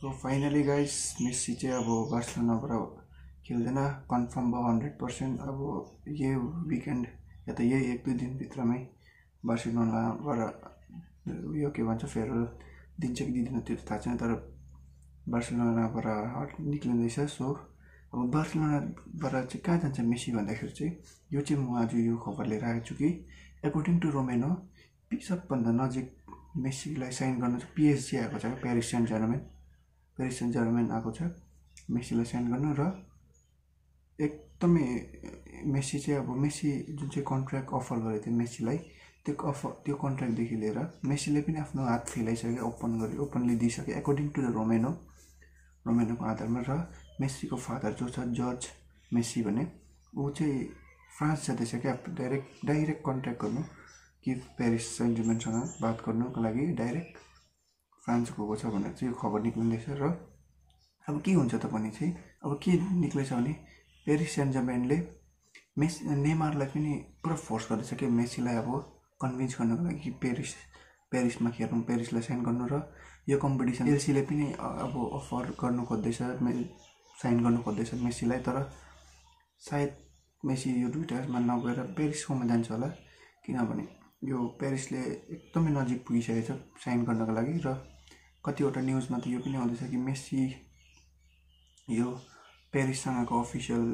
So finally guys Messi चाहिँ अब बार्सिलोनाबाट खेल्दैन. कन्फर्म भयो हन्ड्रेड पर्सेन्ट अब यही विकेन्ड या त यही एक दुई दिनभित्रमै बार्सिलोनाबाट उयो के भन्छ फेयरवेल दिन्छ कि दिँदैन त्यो थाहा छैन तर बार्सिलोनाबाट हट निक्लिँदैछ. सो अब बार्सिलोनाबाट चाहिँ कहाँ जान्छ मेसी भन्दाखेरि चाहिँ यो चाहिँ म आज यो खबर लिएर आएको छु कि एकोर्डिङ टु रोमेनो सबभन्दा नजिक मेसीलाई साइन गर्नु चाहिँ पिएसजी आएको छ Paris Saint Germain Paris Saint Germain आएको छ मेसीलाई साइन गर्नु र एकदमै मेसी चाहिँ अब मेसी जुन चाहिँ कन्ट्र्याक्ट अफर गरेको थियो मेसीलाई त्यो अफर त्यो कन्ट्र्याक्टदेखि लिएर मेसीले पनि आफ्नो हात फिलाइसक्यो ओपन गरी ओपनली दिइसक्यो एकोर्डिङ टु द रोमेनो रोमेनोको आधारमा र मेसीको फादर जो छ जर्ज मेसी भने ऊ चाहिँ फ्रान्स जाँदैछ क्या डाइरेक्ट डाइरेक्ट कन्ट्याक्ट गर्नु कि प्यारिस सेन्ट बात गर्नुको लागि डाइरेक्ट फ्रान्स गएको छ भनेर चाहिँ यो खबर निक्लिँदैछ र अब के हुन्छ त भने चाहिँ अब के निक्लेछ भने प्यारिस सेन्ट जर्मेनले मेस नेमारलाई पनि पुरा फोर्स गर्दैछ कि मेसीलाई अब कन्भिन्स गर्नुको लागि प्यारिस प्यारिसमा खेल्नु प्यारिसलाई साइन गर्नु र यो कम्पिटिसन एलसीले पनि अब अफर गर्नु खोज्दैछ साइन गर्नु खोज्दैछ मेसीलाई तर सायद मेसी यो दुइटामा नगएर प्यारिसकोमा जान्छ होला। किनभने यो प्यारिसले एकदमै नजिक पुगिसकेको छ साइन गर्नको लागि र कतिवटा न्युजमा त यो पनि आउँदैछ कि मेसी यो प्यारिससँगको अफिसियल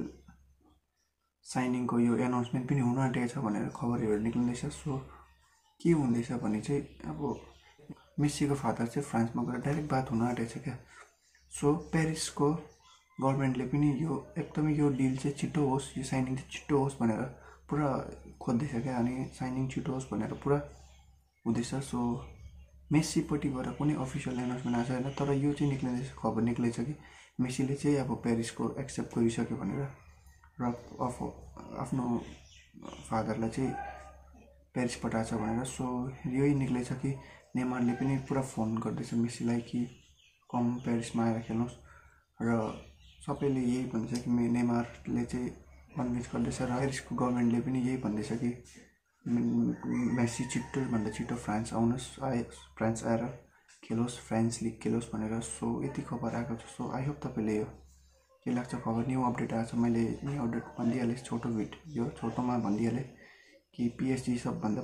साइनिङको यो एनाउन्समेन्ट पनि हुन आँटेको छ भनेर खबरहरू निक्लिँदैछ। सो के हुँदैछ भने चाहिँ अब मेसीको फादर चाहिँ फ्रान्समा गएर डाइरेक्ट बात हुन आँटेको छ क्या। सो प्यारिसको गभर्मेन्टले पनि यो एकदमै यो डिल चाहिँ छिटो होस् यो साइनिङ चाहिँ छिटो होस् भनेर पुरा खोज्दैछ क्या। अनि साइनिङ छिटो होस् भनेर पुरा हुँदैछ। सो मेसीपट्टिबाट कुनै अफिसियल एनाउन्समेन्ट आएको छैन तर यो चाहिँ निक्लिँदैछ खबर निक्लेछ कि मेसीले चाहिँ अब प्यारिसको एक्सेप्ट गरिसक्यो भनेर र अफ आफ्नो फादरलाई चाहिँ प्यारिस पठाएको छ भनेर। सो यही निक्लेछ कि नेमारले पनि पुरा फोन गर्दैछ मेसीलाई कि कम प्यारिसमा आएर खेल्नुहोस्। र सबैले यही भन्दैछ कि नेमारले चाहिँ कन्भिन्स गर्दैछ र प्यारिसको गभर्मेन्टले पनि यही भन्दैछ कि मेसी छिट्टोभन्दा छिटो फ्रान्स आउनुहोस् आए फ्रान्स आएर खेलोस् फ्रान्स लिग खेलोस् भनेर सो यति खबर आएको छ। सो आई होप तपाईँले यो के लाग्छ खबर। न्यू अपडेट आएको छ। मैले न्यू अपडेट भनिदिइहालेँ छोटो भिडियो छोटोमा भनिदिइहालेँ कि पिएचडी सबभन्दा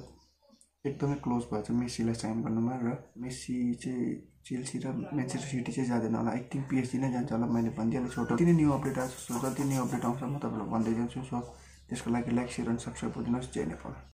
एकदमै क्लोज भएको छ मेसीलाई साइन गर्नुमा र मेसी चाहिँ चेल्सी र मेन्चेस्टर सिटी चाहिँ जाँदैन होला। आई थिङ्क पिएचडी नै जान्छ होला। मैले भनिदिइहालेँ छोटो। जति नै न्यू अपडेट आएको छ जति न्यू अपडेट आउँछ म तपाईँलाई भन्दै जान्छु। सो त्यसको लागि लाइक सेयर अनि सब्सक्राइब गरिदिनुहोस्। जय नेपाल।